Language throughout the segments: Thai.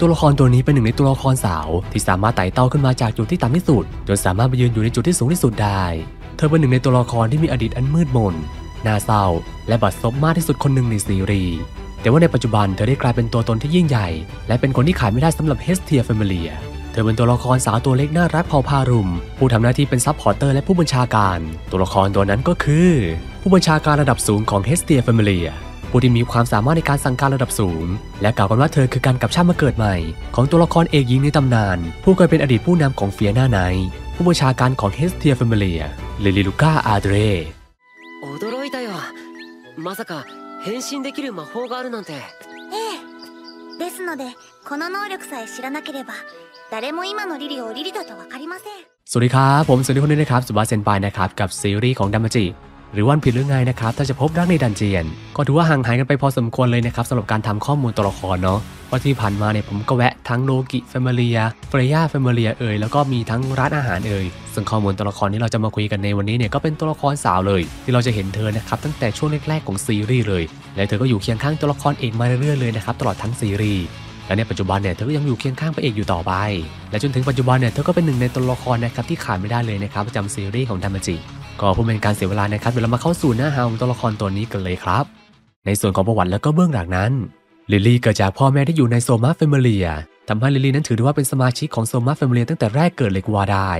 ตัวละครตัวนี้เป็นหนึ่งในตัวละครสาว ที่สามารถไต่เต้าขึ้นมาจากจุดที่ต่ำที่สุด จนสามารถไปยืนอยู่ในจุดที่สูงที่สุดได้ เธอเป็นหนึ่งในตัวละครที่มีอดีตอันมืดมนน่าเศร้า และบัดซบมากที่สุดคนหนึ่งในซีรีส์แต่ว่าในปัจจุบันเธอได้กลายเป็นตัวตนที่ยิ่งใหญ่ และเป็นคนที่ขาดไม่ได้สำหรับเฮสเทียแฟมิเลียเธอเป็นตัวละครสาวตัวเล็กน่ารักเผ่าพารุม ผู้ทำหน้าที่เป็น supporter และผู้บัญชาการ ตัวละครตัวนั้นก็คือ ผู้บัญชาการระดับสูงของเฮสเทียแฟมิเลีย ผู้ที่มีความสามารถในการสั่งการระดับสูง และกล่าวกันว่าเธอคือการกลับชาติมาเกิดใหม่ ของตัวละครเอกหญิงในตำนาน ผู้เคยเป็นอดีตผู้นำของเฟียนาไนท์ผู้บัญชาการของเฮสเทียแฟมิเลียลิลิลูกาอาเดร 驚いたよまさか変身できる魔法があるなんてええですのでこの能力さえ知らなければ誰も今のリリをリリだと分かりません สวัสดีครับผมสวัสดีคนนี้นะครับสุบาเซนปายนะครับกับซีรีส์ของดัมจิ หรือมันผิดหรือไงนะครับ ถ้าจะพบรักใน dungeon ก็ถือว่าห่างหายกันไปพอสมควรเลยนะครับสำหรับการทำข้อมูลตัวละครเนาะเพราะที่ผ่านมาเนี่ยผมก็แวะทั้งโลกิแฟมิเลียเฟรย่าแฟมิเลียเอ่ยแล้วก็มีทั้งร้านอาหารเอ่ยซึ่งข้อมูลตัวละครที่เราจะมาคุยกันในวันนี้เนี่ยก็เป็นตัวละครสาวเลย ที่เราจะเห็นเธอนะครับตั้งแต่ช่วงแรกๆของซีรีส์เลย และเธอก็อยู่เคียงข้างตัวละครเอกมาเรื่อยๆเลยนะครับตลอดทั้งซีรีส์และในปัจจุบันเนี่ยเธอก็ยังอยู่เคียงข้างพระเอกอยู่ต่อไป และจนถึงปัจจุบันเนี่ยเธอก็เป็นหนึ่งในตัวละครนะครับที่ขาดไม่ได้เลยนะครับประจำซีรีส์ของดันมาจิ ก็เพื่อไม่เป็นการเสียเวลานะครับเดี๋ยวเรามาเข้าสู่เนื้อหาของตัวละครตัวนี้กันเลยครับ ในส่วนของประวัติแล้วก็เบื้องหลังนั้นลิลลี่เกิดจากพ่อแม่ที่อยู่ในโซมาเฟมิเลียทำให้ลิลลี่นั้นถือได้ว่าเป็นสมาชิกของโซมาเฟมิเลียตั้งแต่แรกเกิดเลยก็ว่าได้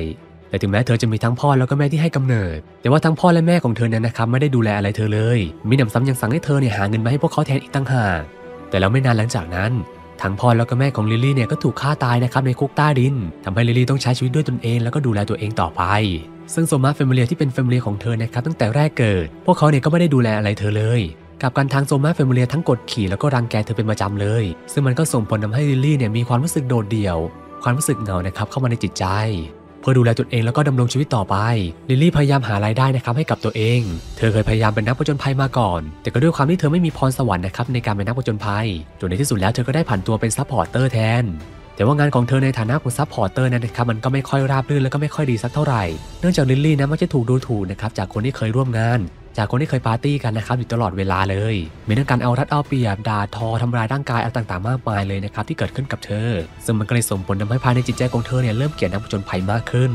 แต่ถึงแม้เธอจะมีทั้งพ่อแล้วก็แม่ที่ให้กำเนิด แต่ว่าทั้งพ่อและแม่ของเธอเนี่ยนะครับไม่ได้ดูแลอะไรเธอเลย มีหนำซ้ำยังสั่งให้เธอเนี่ยหาเงินมาให้พวกเขาแทนอีกตั้งหากแต่แล้วไม่นานหลังจากนั้น ทั้งพ่อแล้วก็แม่ของลิลลี่เนี่ยก็ถูกฆ่าตายนะครับในคุกใต้ดินทำให้ลิลลี่ต้องใช้ชีวิตด้วยตนเอง แล้วก็ดูแลตัวเองต่อไป ซึ่งโซมาเฟมิเลียที่เป็นเฟมิเลียของเธอนะครับตั้งแต่แรกเกิด พวกเขาเนี่ยก็ไม่ได้ดูแลอะไรเธอเลยกลับกันทางโซมาเฟมิเลียทั้งกดขี่แล้วก็รังแกเธอเป็นประจำเลย ซึ่งมันก็ส่งผลทำให้ลิลลี่เนี่ยมีความรู้สึกโดดเดี่ยว ความรู้สึกเหงานะครับเข้ามาในจิตใจ เพื่อดูแลตนเองแล้วก็ดำรงชีวิตต่อไป ลิลลี่พยายามหารายได้นะครับให้กับตัวเอง เธอเคยพยายามเป็นนักผจญภัยมาก่อน แต่ก็ด้วยความที่เธอไม่มีพรสวรรค์นะครับในการเป็นนักผจญภัยจนในที่สุดแล้วเธอก็ได้ผันตัวเป็น supporter แทนแต่ว่างานของเธอในฐานะของ supporter นั้นนะครับมันก็ไม่ค่อยราบรื่นแล้วก็ไม่ค่อยดีสักเท่าไหร่ เนื่องจากลิลลี่นะมักจะถูกดูถูกนะครับจากคนที่เคยร่วมงาน จากคนที่เคยปาร์ตี้กันนะครับอยู่ตลอดเวลาเลยมีทั้งการเอารัดเอาเปรียบด่าทอทำร้ายร่างกายอะไรต่างๆมากมายเลยนะครับที่เกิดขึ้นกับเธอ ซึ่งมันก็เลยส่งผลทำให้ภายในจิตใจของเธอเนี่ยเริ่มเกลียดนักผจญภัยมากขึ้น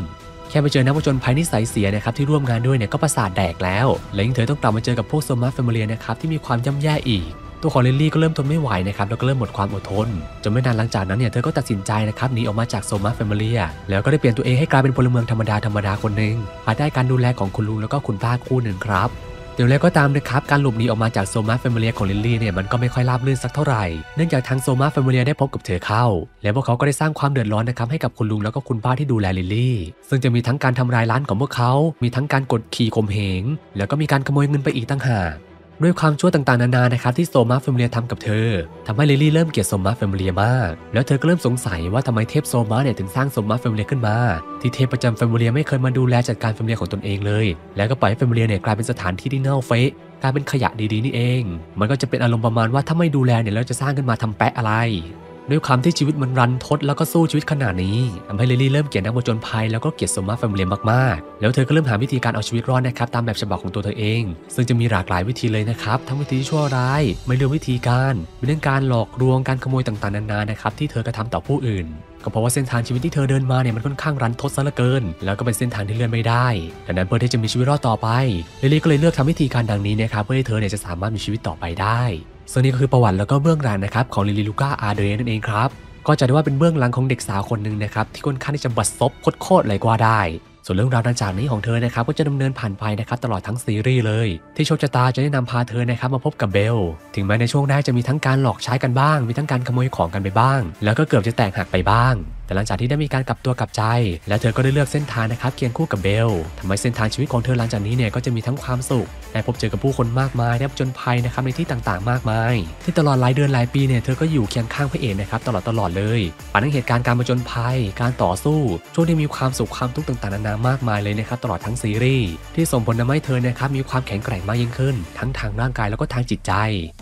แค่ไปเจอนักผจญภัยนิสัยเสียนะครับที่ร่วมงานด้วยเนี่ยก็ประสาทแดกแล้วและยิ่งเธอต้องกลับมาเจอกับพวกโซมาแฟมิเลียนะครับที่มีความย่ำแย่อีก ตัวของลิลลี่ก็เริ่มทนไม่ไหวนะครับแล้วก็เริ่มหมดความอดทนจนไม่นานหลังจากนั้นเนี่ยเธอก็ตัดสินใจนะครับหนีออกมาจากโซมาแฟมิเลียแล้วก็ได้เปลี่ยนตัวเองให้กลายเป็นพลเมืองธรรมดาธรรมดาคนหนึ่งภายใต้การดูแลของคุณลุงแล้วก็คุณป้าคู่หนึ่งครับ ยวแล้วก็ตามนะครับการหลบหนีออกมาจากโซมาแฟมิเลียของลิลลี่เนี่ยมันก็ไม่ค่อยราบรื่นสักเท่าไหร่เนื่องจากทางโซมาแฟมิเลียได้พบกับเธอเข้า แล้วพวกเขาก็ได้สร้างความเดือดร้อนนะครับให้กับคุณลุงแล้วก็คุณป้าที่ดูแลลิลลี่ ซึ่งจะมีทั้งการทำลายร้านของพวกเขา มีทั้งการกดขี่ข่มเหงแล้วก็มีการขโมยเงินไปอีกต่างหาก ด้วยความชั่วต่างๆนานานะครับที่โซมาเฟมเลียทำกับเธอทำให้ลิลลี่เริ่มเกลียดโซมาเฟมเลียมาก แล้วเธอก็เริ่มสงสัยว่าทำไมเทพโซมาเนี่ยถึงสร้างโซมาเฟมเลียขึ้นมา ที่เทพประจำเฟมเลียไม่เคยมาดูแลจัดการเฟมเลียของตนเองเลย แล้วก็ปล่อยให้เฟมเลียเนี่ยกลายเป็นสถานที่ที่เน่าเฟะกลายเป็นขยะดีๆนี่เอง มันก็จะเป็นอารมณ์ประมาณว่าถ้าไม่ดูแลเนี่ยแล้วจะสร้างขึ้นมาทำแปะอะไร ด้วยความที่ชีวิตมันรันทดแล้วก็สู้ชีวิตขนาดนี้ทำให้ลิลลี่เริ่มเกลียดนักผจญภัยแล้วก็เกลียดโซมาแฟมิเลียมากๆ แล้วเธอก็เริ่มหาวิธีการเอาชีวิตรอดนะครับตามแบบฉบับของตัวเธอเอง ซึ่งจะมีหลากหลายวิธีเลยนะครับ ทั้งวิธีชั่วร้าย ไม่เลือกวิธีการมีเรื่องการหลอกลวงการขโมยต่างๆนานานะครับที่เธอกระทำต่อผู้อื่นก็เพราะว่าเส้นทางชีวิตที่เธอเดินมาเนี่ยมันค่อนข้างรันทดซะเหลือเกิน แล้วก็เป็นเส้นทางที่เลื่อนไม่ได้ดังนั้นเพื่อที่จะมีชีวิตรอดต่อไปลิลลี่ก็เลยเลือกทำวิธีการดังนี้นะครับเพื่อให้เธอเนี่ยจะสามารถมีชีวิตต่อไปได้ ซึ่งนี่ก็คือประวัติแล้วก็เบื้องหลังนะครับของลิลลี่ลูก้าอาร์เดรนั่นเองครับ ก็จะได้ว่าเป็นเบื้องหลังของเด็กสาวคนหนึ่งนะครับที่ค่อนข้างที่จะบัดซบโคตรๆเลยกว่าได้ส่วนเรื่องราวดังจากนี้ของเธอนะครับก็จะดำเนินผ่านไปนะครับตลอดทั้งซีรีส์เลย ที่โชคชะตาจะได้นำพาเธอนะครับมาพบกับเบล ถึงแม้ในช่วงแรกจะมีทั้งการหลอกใช้กันบ้าง มีทั้งการขโมยของกันไปบ้าง แล้วก็เกือบจะแตกหักไปบ้าง แต่หลังจากที่ได้มีการกลับตัวกลับใจ และเธอก็ได้เลือกเส้นทางนะครับเคียงคู่กับเบลทำให้เส้นทางชีวิตของเธอหลังจากนี้เนี่ยก็จะมีทั้งความสุขได้พบเจอกับผู้คนมากมายได้จญภัยนะครับในที่ต่างๆ มากมาย ที่ตลอดหลายเดือนหลายปีเนี่ยเธอก็อยู่เคียงข้างพระเอกนะครับตลอดตลอดเลยผ่านทั้งเหตุการณ์การผจญภัย การต่อสู้ช่วงที่มีความสุขความทุกข์ต่างๆนานามากมายเลยนะครับตลอดทั้งซีรีส์ที่ส่งผลทำให้เธอนะครับมีความแข็งแกร่งมากยิ่งขึ้น ทั้งทางร่างกายแล้วก็ทางจิตใจ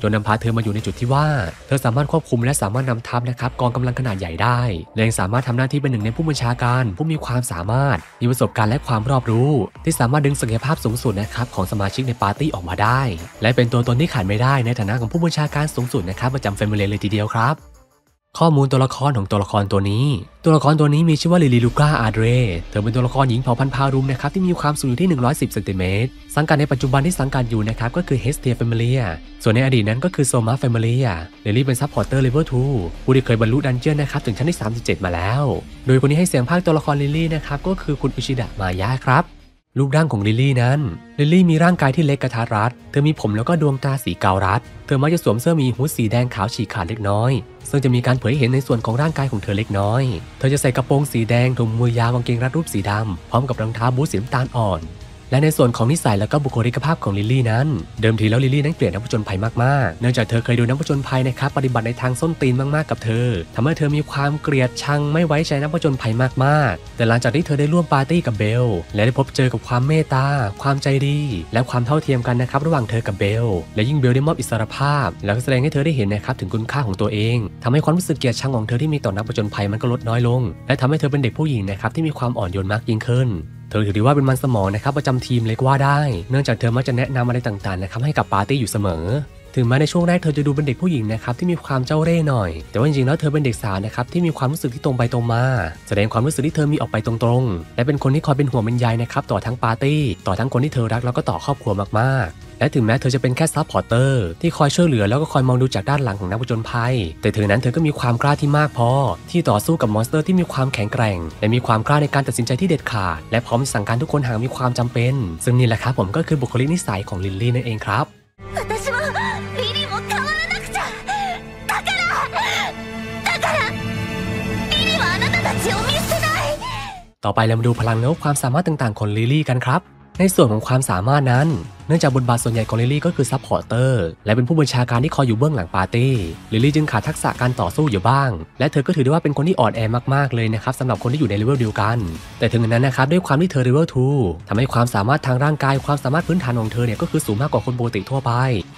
จนนำพาเธอมาอยู่ในจุดที่ว่า เธอสามารถควบคุมและสามารถนำทัพนะครับกองกำลังขนาดใหญ่ได้และยังสามารถทำหน้าที่เป็นหนึ่งในผู้บัญชาการ ผู้มีความสามารถมีประสบการณ์และความรอบรู้ ที่สามารถดึงศักยภาพสูงสุดนะครับของสมาชิกในปาร์ตี้ออกมาได้ และเป็นตัวตนที่ขาดไม่ได้ในฐานะของผู้บัญชาการสูงสุดนะครับประจำแฟมิเลียเลยทีเดียวครับ ข้อมูลตัวละครของตัวละครตัวนี้ ตัวละครตัวนี้มีชื่อว่าลิลิลูก้าอาร์เดเธอเป็นตัวละครหญิงเผ่าพันธุ์พารุมนะครับที่มีความสูงอยู่ที่ 110เซนติเมตรสังกัดในปัจจุบันที่สังกัดอยู่นะครับก็คือเฮสเทียเฟมิเลียส่วนในอดีตนั้นก็คือโซมาเฟมิเลียลิลี่เป็น supporter level 2ผู้ที่เคยบรรลุ dungeon นะครับถึงชั้นที่ 37 มาแล้ว โดยคนที่ให้เสียงพากย์ตัวละครลิลี่นะครับก็คือคุณอุชิดะมายะครับ รูปร่างของลิลลี่นั้น ลิลลี่มีร่างกายที่เล็กกะทัดรัด เธอมีผมแล้วก็ดวงตาสีเกาลัด เธอมักจะสวมเสื้อมีฮูดสีแดงขาวฉีกขาดเล็กน้อย ซึ่งจะมีการเผยเห็นในส่วนของร่างกายของเธอเล็กน้อย เธอจะใส่กระโปรงสีแดงถุงมือยาวกางเกงรัดรูปสีดำพร้อมกับรองเท้าบูทสีน้ำตาลอ่อน และในส่วนของนิสัยแล้วก็บุคลิกภาพของลิลลี่นั้น เดิมทีแล้วลิลลี่นั้นเกลียดนักผจญภัยมากๆ เนื่องจากเธอเคยถูกนักผจญภัยนะครับปฏิบัติในทางส้นตีนมากๆกับเธอทำให้เธอมีความเกลียดชังไม่ไว้ใจนักผจญภัยมากๆ แต่หลังจากที่เธอได้ร่วมปาร์ตี้กับเบล และได้พบเจอกับความเมตตา ความใจดี และความเท่าเทียมกันนะครับระหว่างเธอกับเบล และยิ่งเบลได้มอบอิสรภาพ แล้วก็แสดงให้เธอได้เห็นนะครับถึงคุณค่าของตัวเองทำให้ความรู้สึกเกลียดชังของเธอที่มีต่อนักผจญภัยมันก็ลดน้อยลง และทำให้เธอเป็นเด็กผู้หญิงนะครับที่มีความอ่อนโยนมากยิ่งขึ้น เธอถือได้ว่าเป็นมันสมองนะครับประจำทีมเลยก็ว่าได้ เนื่องจากเธอมักจะแนะนำอะไรต่างๆนะครับให้กับปาร์ตี้อยู่เสมอ ถึงแม้ในช่วงแรกเธอจะดูเป็นเด็กผู้หญิงนะครับที่มีความเจ้าเล่ห์หน่อย แต่ว่าจริงๆแล้วเธอเป็นเด็กสาวนะครับที่มีความรู้สึกที่ตรงไปตรงมา แสดงความรู้สึกที่เธอมีออกไปตรงๆ และเป็นคนที่คอยเป็นห่วงเป็นใยนะครับต่อทั้งปาร์ตี้ ต่อทั้งคนที่เธอรักแล้วก็ต่อครอบครัวมากๆ และถึงแม้เธอจะเป็นแค่ supporter ที่คอยช่วยเหลือแล้วก็คอยมองดูจากด้านหลังของนักผจญภัย แต่เธอนั้นเธอก็มีความกล้าที่มากพอ ที่ต่อสู้กับ monster ที่มีความแข็งแกร่ง และมีความกล้าในการตัดสินใจที่เด็ดขาด และพร้อมสั่งการทุกคนหากมีความจำเป็น ซึ่งนี่แหละครับผมก็คือบุคลิกนิสัยของลิลลี่นั่นเองครับ ต่อไปเรามาดูพลังและความสามารถต่างๆ ของลิลลี่กันครับ ในส่วนของความสามารถนั้น เนื่องจากบทบาทส่วนใหญ่ของลิลลี่ก็คือ supporter และเป็นผู้บัญชาการที่คอยอยู่เบื้องหลังปาร์ตี้ลิลลี่จึงขาดทักษะการต่อสู้อยู่บ้าง และเธอก็ถือได้ว่าเป็นคนที่อ่อนแอมากๆเลยนะครับสำหรับคนที่อยู่ในเลเวลเดียวกัน แต่ถึงอย่างนั้นนะครับด้วยความที่เธอเลเวล2ทำให้ความสามารถทางร่างกายความสามารถพื้นฐานของเธอเนี่ยก็คือสูงมากกว่าคนปกติทั่วไป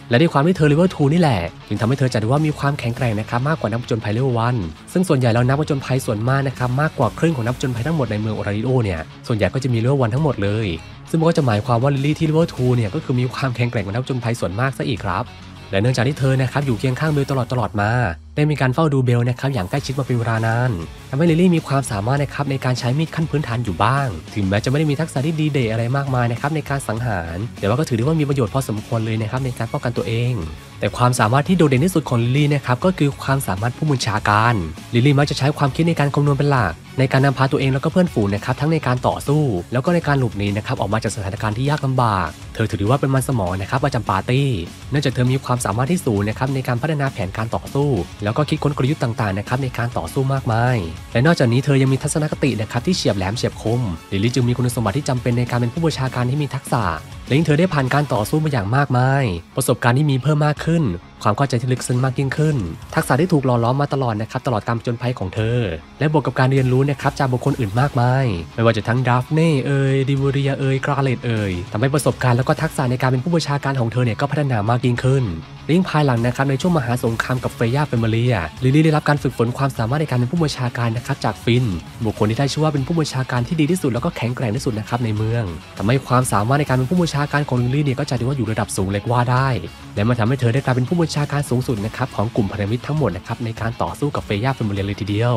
และด้วยความที่เธอเลเวล2นี่แหละจึงทำให้เธอจัดได้ว่ามีความแข็งแกร่งนะครับมากกว่านักผจญภัยเลเวล1ซึ่งส่วนใหญ่แล้วนักผจญภัยส่วนมากนะครับมากกว่าครึ่งของนักผจญภัยทั้งหมดในเมืองโอราริโอเนี่ยส่วนใหญ่ก็จะมีเลเวล1ทั้งหมดเลย ซึ่งมันก็จะหมายความว่าลิลลี่ที่ลิเวลเนี่ยก็คือมีความแข็งแกร่งกว่านักผจญภัยส่วนมากซะอีกครับ และเนื่องจากที่เธอนะครับอยู่เคียงข้างเบลตลอดตลอดมาได้มีการเฝ้าดูเบลนะครับอย่างใกล้ชิดมาเป็นเวลานานทำให้ลิลลี่มีความสามารถนะครับในการใช้มีดขั้นพื้นฐานอยู่บ้าง ถึงแม้จะไม่ได้มีทักษะที่ดีเด่นอะไรมากมายนะครับในการสังหาร แต่ว่าก็ถือได้ว่ามีประโยชน์พอสมควรเลยนะครับในการป้องกันตัวเอง แต่ความสามารถที่โดดเด่นที่สุดของลิลลี่นะครับก็คือความสามารถผู้บัญชาการ ลิลลี่มักจะใช้ความคิดในการคำนวณเป็นหลักในการนำพาตัวเองแล้วก็เพื่อนฝูงนะครับทั้งในการต่อสู้ แล้วก็ในการหลบหนีนะครับออกมาจากสถานการณ์ที่ยากลำบาก เธอถือว่าเป็นมันสมองนะครับประจำปาร์ตี้เนื่องจากเธอมีความสามารถที่สูงนะครับในการพัฒนาแผนการต่อสู้แล้วก็คิดค้นกลยุทธ์ต่างๆนะครับในการต่อสู้มากมาย และนอกจากนี้เธอยังมีทัศนคตินะครับที่เฉียบแหลมเฉียบคมลิลลี่จึงมีคุณสมบัติที่จำเป็นในการเป็นผู้บัญชาการที่มีทักษะและยิ่งเธอได้ผ่านการต่อสู้มาอย่างมากมาย ประสบการณ์ที่มีเพิ่มมากขึ้น ความเข้าใจที่ลึกซึ้งมากยิ่งขึ้น ทักษะที่ถูกหล่อล้อมมาตลอดนะครับตลอดการจญภัยของเธอ และบวกกับการเรียนรู้นะครับจากบุคคลอื่นมากมาย ไม่ว่าจะทั้งดัฟเน่เอ่ยดิวเรียเอ่ยกราเลตเอ่ยทำให้ประสบการณ์แล้วก็ทักษะในการเป็นผู้บัญชาการของเธอเนี่ยก็พัฒนามากยิ่งขึ้นและภายหลังนะครับในช่วงมหาสงครามกับเฟรย่าเฟมิเลียลิลลี่ได้รับการฝึกฝนความสามารถในการเป็นผู้บัญชาการนะครับจากฟิน บุคคลที่ได้ชื่อว่าเป็นผู้บัญชาการที่ดีที่สุดแล้วก็แข็งแกร่งที่สุดนะครับในเมืองทำให้ความสามารถในการเป็นผู้บัญชาการของลิลลี่เนี่ยก็จัดได้ว่าอยู่ระดับสูงเลยก็ว่าได้ และมันทำให้เธอได้กลายเป็นผู้บัญชาการสูงสุดนะครับของกลุ่มพันธมิตรทั้งหมดนะครับในการต่อสู้กับเฟรย่าเฟมิเลียเลยทีเดียว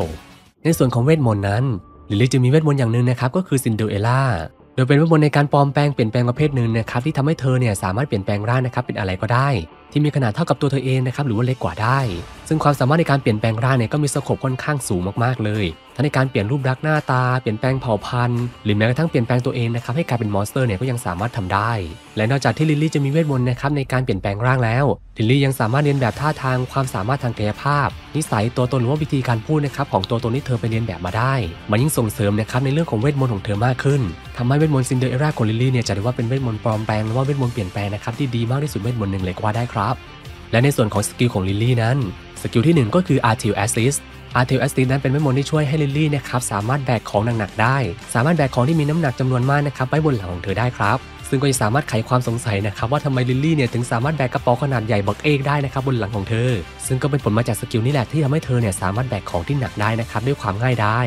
ในส่วนของเวทมนต์นั้นลิลลี่จะมีเวทมนต์อย่างหนึ่งนะครับก็คือซินเดอเรลล่าโดยเป็นเวทมนต์ในการปลอมแปลงเปลี่ยนแปลงประเภทหนึ่งนะครับที่ทำให้เธอเนี่ยสามารถเปลี่ยนแปลงร่างนะครับเป็นอะไรก็ได้ที่มีขนาดเท่ากับตัวเธอเองนะครับหรือว่าเล็กกว่าได้ ซึ่งความสามารถในการเปลี่ยนแปลงร่างเนี่ยก็มี scope ค่อนข้างสูงมากๆเลยทั้งในการเปลี่ยนรูปลักษณ์หน้าตาเปลี่ยนแปลงเผ่าพันธุ์หรือแม้กระทั่งเปลี่ยนแปลงตัวเองนะครับให้กลายเป็น monster เนี่ยก็ยังสามารถทำได้ และนอกจากที่ลิลลี่จะมีเวทมนต์นะครับในการเปลี่ยนแปลงร่างแล้วลิลลี่ยังสามารถเลียนแบบท่าทางความสามารถทางกายภาพ นิสัยตัวตนหรือว่าวิธีการพูดนะครับของตัวตนที่เธอไปเลียนแบบมาได้ มันยิ่งส่งเสริมนะครับในเรื่องของเวทมนต์ของเธอมากขึ้นทำให้เวทมนต์ซินเดอเรลล่าของลิลลี่เนี่ยจัดได้ว่าเป็นเวทมนต์ปลอมแปลงหรือว่าเวทมนต์เปลี่ยนแปลงนะครับที่ดีมากที่สุดเวทมนต์หนึ่งเลยก็ว่าได้ครับ และในส่วนของ skill ของลิลลี่นั้น skill ที่ 1 ก็คือ a r t i l Assist a r t i l Assist นั้นเป็นเวทมนต์ที่ช่วยให้ลิลลี่นะครับสามารถแบกของหนักๆได้ สามารถแบกของที่มีน้ำหนักจำนวนมากนะครับไว้บนหลังของเธอได้ครับซึ่งก็จะสามารถไขความสงสัยนะครับว่าทำไมลิลลี่เนี่ยถึงสามารถแบกกระเป๋าขนาดใหญ่บักเอ้กได้นะครับบนหลังของเธอ ซึ่งก็เป็นผลมาจาก skill นี่แหละที่ทำให้เธอเนี่ยสามารถแบกของที่หนักได้นะครับด้วยความง่ายได้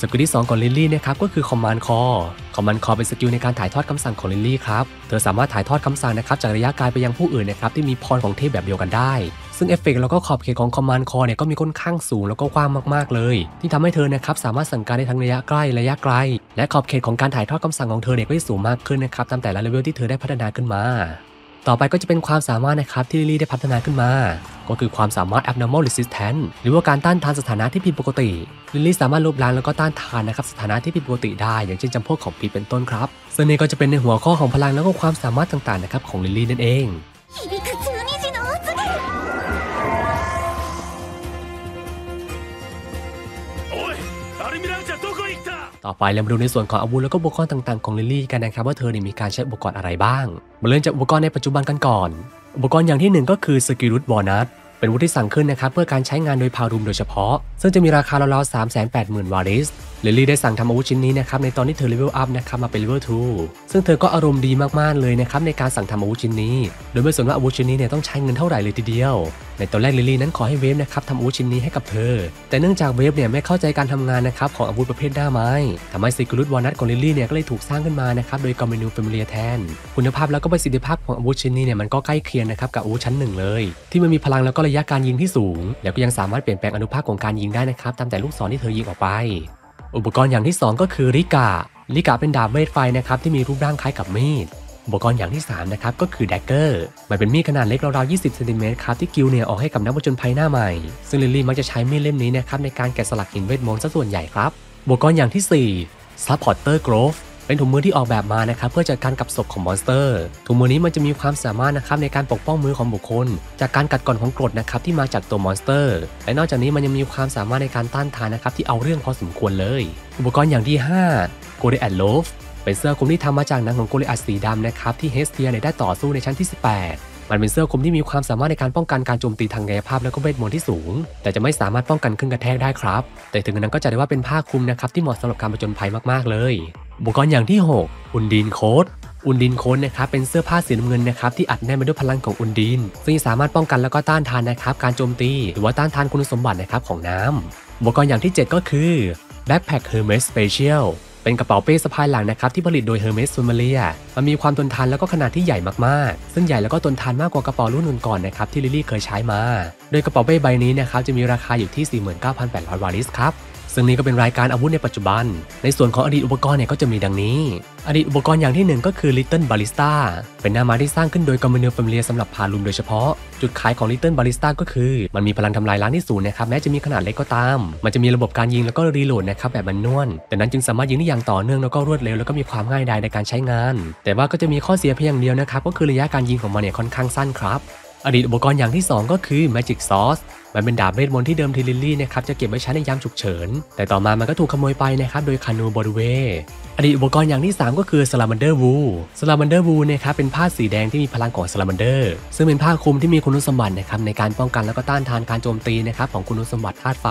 skill ที่ 2 ของลิลลี่นะครับก็คือ Command Call Command Call เป็น skill ในการถ่ายทอดคำสั่งของลิลลี่ครับ เธอสามารถถ่ายทอดคำสั่งนะครับจากระยะไกลไปยังผู้อื่นนะครับที่มีพรของเทพแบบเดียวกันได้ ซึ่งเอฟเฟกต์แล้วก็ขอบเขตของ Command Call เนี่ยก็มีค่อนข้างสูงแล้วก็กว้างมากๆเลย ที่ทำให้เธอนะครับสามารถสั่งการได้ทั้งระยะใกล้ระยะไกล และขอบเขตของการถ่ายทอดคำสั่งของเธอเนี่ยก็สูงมากขึ้นนะครับตามแต่ละเลเวลที่เธอได้พัฒนาขึ้นมา ต่อไปก็จะเป็นความสามารถนะครับที่ลิลลี่ได้พัฒนาขึ้นมา ก็คือความสามารถ abnormal resistance หรือว่าการต้านทานสถานะที่ผิดปกติลิลลี่สามารถลบล้างแล้วก็ต้านทานนะครับสถานะที่ผิดปกติได้ อย่างเช่นจำพวกของพิษเป็นต้นครับซึ่งนี่ก็จะเป็นในหัวข้อของพลังแล้วก็ความสามารถต่างๆนะครับของลิลลี่นั่นเอง ต่อไปเรามาดูในส่วนของอาวุธแล้วก็อุปกรณ์ต่างๆของลิลลี่กันนะครับว่าเธอเนี่ยมีการใช้อุปกรณ์อะไรบ้าง มาเริ่มจากอุปกรณ์ในปัจจุบันกันก่อน อุปกรณ์อย่างที่หนึ่งก็คือสกิรุตบอนัสเป็นอาวุธที่สั่งขึ้นนะครับเพื่อการใช้งานโดยพารุมโดยเฉพาะ ซึ่งจะมีราคาราวๆ3 8 0 0 0 0 วาริสลิลลี่ได้สั่งทำอาวุธชิ้นนี้นะครับในตอนที่เธอ level up นะครับมาเป็น level 2ซึ่งเธอก็อารมณ์ดีมากๆเลยนะครับในการสั่งทำอาวุธชิ้นนี้ โดยไม่สนว่าอาวุธชิ้นนี้เนี่ยต้องใช้เงินเท่าไหร่เลยทีเดียว ในตอนแรกลิลลี่นั้นขอให้เวฟนะครับทำอาวุธชิ้นนี้ให้กับเธอ แต่เนื่องจากเวฟเนี่ยไม่เข้าใจการทำงานนะครับของอาวุธประเภทหน้าไม้ทำให้ซิกรุตวอนัทของลิลลี่เนี่ยก็เลยถูกสร้างขึ้นมานะครับโดย Goibniu Familia แทน คุณภาพแล้วก็ประสิทธิภาพของอาวุธชิ้นนี้เนี่ยมันก็ใกล้เคียงนะครับกับอาวุธชั้นหนึ่งเลย ที่มันมีพลังแล้วก็ระยะการยิงที่สูง แล้วก็ยังสามารถเปลี่ยนแปลงอนุภาคของการยิงได้นะครับตามแต่ลูกศรที่เธอยิงออกไป อุปกรณ์อย่างที่ 2 ก็คือริการิกาเป็นดาบเวทไฟนะครับที่มีรูปร่างคล้ายกับมีด อุปกรณ์อย่างที่3นะครับก็คือ dagger มันเป็นมีดขนาดเล็กราวๆ 20เซนติเมตรครับที่กิลเนี่ยออกให้กับนักผจญภัยหน้าใหม่ ซึ่งลิลลี่มักจะใช้มีดเล่มนี้นะครับในการแกะสลักหินเวทมนต์ซะส่วนใหญ่ครับอุปกรณ์อย่างที่4 Supporter Glove เป็นถุงมือที่ออกแบบมานะครับเพื่อจัดการกับศพของ monster ถุงมือนี้มันจะมีความสามารถนะครับในการปกป้องมือของบุคคล จากการกัดกร่อนของกรดนะครับที่มาจากตัว monster และนอกจากนี้มันยังมีความสามารถในการต้านทานนะครับที่เอาเรื่องพอสมควรเลย อุปกรณ์อย่างที่5 g o r e a t Love เป็นเสื้อคลุมที่ทำมาจากหนังของโกลิอัสสีดำนะครับที่เฮสเทียได้ต่อสู้ในชั้นที่ 18 มันเป็นเสื้อคลุมที่มีความสามารถในการป้องกันการโจมตีทางกายภาพและก็เวทมนต์ที่สูง แต่จะไม่สามารถป้องกันขึ้นกระแทกได้ครับ แต่ถึงกระนั้นก็จะได้ว่าเป็นผ้าคลุมนะครับที่เหมาะสำหรับการผจญภัยมากๆเลย อุปกรณ์อย่างที่ 6 อุนดินโค้ดอุนดินโค้ดนะครับเป็นเสื้อผ้าสีน้ำเงินนะครับที่อัดแน่นไปด้วยพลังของอุนดิน ซึ่งสามารถป้องกันแล้วก็ต้านทานนะครับการโจมตี หรือว่าต้านทานคุณสมบัตินะครับของน้ำอุปกรณ์อย่างที่ 7 ก็คือ Backpack Hermes Special เป็นกระเป๋าเป้สะพายหลังนะครับที่ผลิตโดย Hermes f a m i l i a มันมีความทนทานแล้วก็ขนาดที่ใหญ่มากๆ ซึ่งใหญ่แล้วก็ทนทานมากกว่ากระเป๋ารุ่นอื่นก่อนนะครับที่ลิลลี่เคยใช้มา โดยกระเป๋าเป้ใบนี้นะครับจะมีราคาอยู่ที่ 49,800 วาริสครับ ซึ่งนี่ก็เป็นรายการอาวุธในปัจจุบัน ในส่วนของอดีตอุปกรณ์เนี่ยก็จะมีดังนี้ อดีตอุปกรณ์อย่างที่หนึ่งก็คือ Little Ballista เป็นหน้าไม้ที่สร้างขึ้นโดยกอมมิเนลฟ a m i l i a สำหรับพาลุมโดยเฉพาะ จุดขายของ Little Ballista ก็คือ มันมีพลังทำลายล้างที่สูงนะครับแม้จะมีขนาดเล็กก็ตาม มันจะมีระบบการยิงแล้วก็รีโหลดนะครับแบบมันนวลแต่นั้นจึงสามารถยิงได้อย่างต่อเนื่องแล้วก็รวดเร็วแล้วก็มีความง่ายดายในการใช้งาน แต่ว่าก็จะมีข้อเสียเพียงอย่างเดียวนะครับก็คือระยะการยิงของมันเนี่ยค่อนข้างสั้นครับ อดีตอุปกรณ์อย่างที่ 2 ก็คือ Magic Sword มันเป็นดาบเวทมนต์ที่เดิมทีลิลลี่นะครับจะเก็บไว้ใช้ในยามฉุกเฉิน แต่ต่อมามันก็ถูกขโมยไปนะครับโดยคานูบอรูเวอดีตอุปกรณ์อย่างที่ 3 ก็คือ Salamander Wool Salamander Wool นะครับเป็นผ้าสีแดงที่มีพลังของ Salamander ซึ่งเป็นผ้าคลุมที่มีคุณสมบัตินะครับในการป้องกันแล้วก็ต้านทานการโจมตีนะครับของคุณสมบัติธาตุไฟ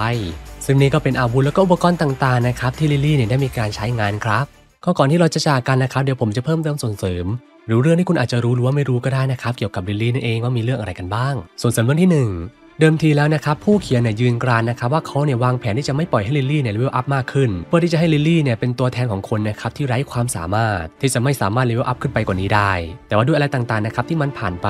ซึ่งนี่ก็เป็นอาวุธแล้วก็อุปกรณ์ต่างๆนะครับที่ลิลลี่เนี่ยได้มีการใช้งานครับก็ก่อนที่เราจะจากกันนะครับเดี๋ยวผมจะเพิ่มเติมส่วนเสริม หรือเรื่องที่คุณอาจจะรู้หรือว่าไม่รู้ก็ได้นะครับ เกี่ยวกับลิลลี่นั่นเองว่ามีเรื่องอะไรกันบ้าง ส่วนเสริมเรื่องที่หนึ่ง เดิมทีแล้วนะครับผู้เขียนเนี่ยยืนกรานนะครับว่าเขาเนี่ยวางแผนที่จะไม่ปล่อยให้ลิลลี่เนี่ย level up มากขึ้น เพื่อที่จะให้ลิลลี่เนี่ยเป็นตัวแทนของคนนะครับที่ไร้ความสามารถที่จะไม่สามารถ level up ขึ้นไปกว่านี้ได้ แต่ว่าด้วยอะไรต่างๆนะครับที่มันผ่านไป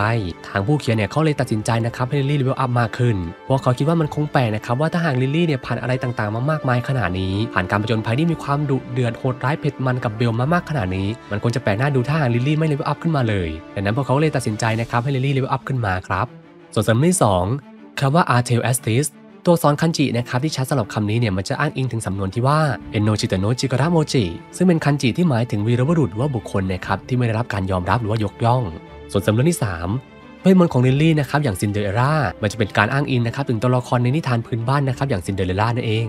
ทางผู้เขียนเนี่ยเขาเลยตัดสินใจนะครับให้ลิลลี่ level up มากขึ้นเพราะเขาคิดว่ามันคงแปลกนะครับว่าถ้าหากลิลลี่เนี่ยผ่านอะไรต่างๆมามากมายขนาดนี้ ผ่านการผจญภัยที่มีความดุเดือดโหดร้ายเผ็ดมันกับเบลมามากขนาดนี้ มันควรจะแปลกน่าดูถ้าหากลิลลี่ไม่ level up ขึ้นมาเลยดังนั้นพวกเขาเลยตัดสินใจนะครับให้ลิลลี่ level up ขึ้นมาครับส่วนเสริมที่สอง คำว่า a r t e l Astis ตัวอักษรคันจินะครับที่ใช้สำหรับคำนี้เนี่ยมันจะอ้างอิงถึงสำนวนที่ว่า En no Shita no Chikara Mochi ซึ่งเป็นคันจิที่หมายถึงวีรบุรุษหรือว่าบุคคลนะครับที่ไม่ได้รับการยอมรับหรือว่ายกย่อง ส่วนเสริมที่ 3เวทมนต์ของลิลลี่นะครับอย่างซินเดอเรลล่ามันจะเป็นการอ้างอิงนะครับถึงตัวละครในนิทานพื้นบ้านนะครับอย่างซินเดอเรลล่านั่นเอง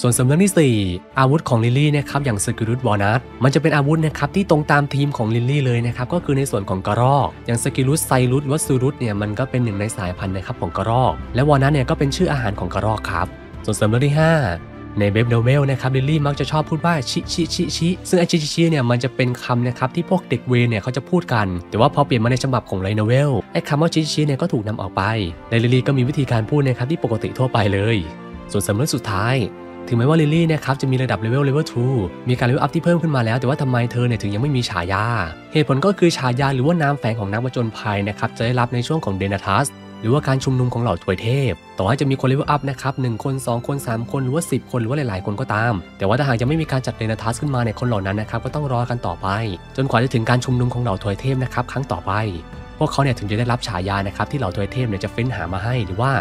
ส่วนเสริมที่ 4 อาวุธของลิลลี่นะครับอย่างสกิรุตวอนัทมันจะเป็นอาวุธนะครับที่ตรงตามทีมของลิลลี่เลยนะครับก็คือในส่วนของกระรอก อย่างสกิรุตไซรุตวัสซูรุตเนี่ยมันก็เป็นหนึ่งในสายพันธุ์นะครับของกระรอก และวอนัทเนี่ยก็เป็นชื่ออาหารของกระรอกครับ ส่วนเสริมที่ 5ใน web novel นะครับลิลลี่มักจะชอบพูดว่าชิชิชิชิซึ่งไอชิชิชิเนี่ยมันจะเป็นคำนะครับที่พวกเด็กแว้นเนี่ยเขาจะพูดกัน แต่ว่าพอเปลี่ยนมาในฉบับของ light novel ไอคำว่าชิชิชิเนี่ยก็ถูกนำออกไปและลิลลี่ก็มีวิธีการพูดนะครับที่ปกติทั่วไปเลย ส่วนเสริมสุดท้าย ถึงแม้ว่าลิลลี่นะครับจะมีระดับเลเวลเลเวล2มีการ level up ที่เพิ่มขึ้นมาแล้ว แต่ว่าทำไมเธอเนี่ยถึงยังไม่มีฉายา เหตุผลก็คือฉายาหรือว่านามแฝงของนักผจญภัยนะครับจะได้รับในช่วงของเดนาทัสหรือว่าการชุมนุมของเหล่าทวยเทพ ต่อให้จะมีคน level up นะครับ1คน 2 คน 3 คน หรือว่า 10 คน หรือว่าหลาย ๆ คนก็ตาม แต่ว่าถ้าหากยังไม่มีการจัดเดนาทัสขึ้นมาเนี่ยคนเหล่านั้นนะครับก็ต้องรอกันต่อไป จนกว่าจะถึงการชุมนุมของเหล่าทวยเทพนะครับครั้งต่อไป พวกเขาเนี่ยถึงจะได้รับฉายานะครับที่เหล่าทวยเทพเนี่ยจะเฟ้นหามาให้หรือว่า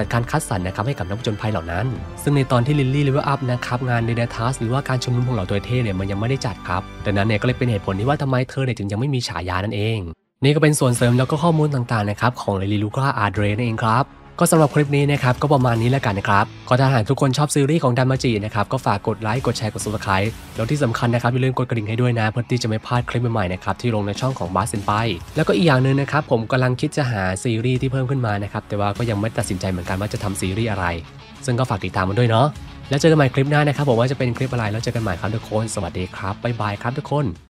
จัดการคัดสรรนะครับให้กับนักผจญภัยเหล่านั้น ซึ่งในตอนที่ลิลลี่ level up นะครับงานในเดนาทัสหรือว่าการชุมนุมของเหล่าทวยเทพเนี่ยมันยังไม่ได้จัดครับแต่นั้นเนี่ยก็เลยเป็นเหตุผลที่ว่าทำไมเธอเนี่ยถึงยังไม่มีฉายานั่นเอง นี่ก็เป็นส่วนเสริมแล้วก็ข้อมูลต่างๆนะครับของลิลลี่ลูกาอาร์เดรนั่นเองครับ ก็สำหรับคลิปนี้นะครับก็ประมาณนี้แล้วกันนะครับก็ถ้าหากทุกคนชอบซีรีส์ของดันมาจินะครับก็ฝากกดไลค์กดแชร์กด subscribe แล้วที่สำคัญนะครับอย่าลืมกดกระดิ่งให้ด้วยนะ เพื่อที่จะไม่พลาดคลิปใหม่ๆนะครับที่ลงในช่องของบาสเซนไปแล้วก็อีกอย่างหนึ่งนะครับผมกำลังคิดจะหาซีรีส์ที่เพิ่มขึ้นมานะครับแต่ว่าก็ยังไม่ตัดสินใจเหมือนกันว่าจะทำซีรีส์อะไร ซึ่งก็ฝากติดตามมันด้วยเนาะแล้วเจอกันใหม่คลิปหน้านะครับผมว่าจะเป็นคลิปอะไรแล้วเจอกันใหม่ครับทุกคน สวัสดีครับบ๊ายบายครับทุกคน